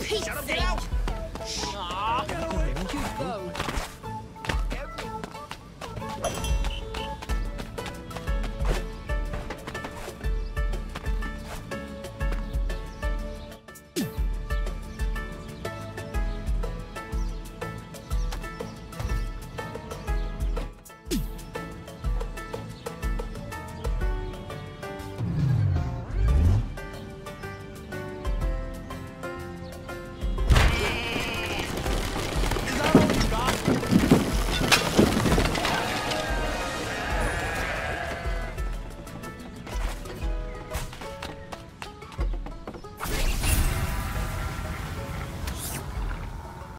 Peace Shut up, sake. out! Aw. Go.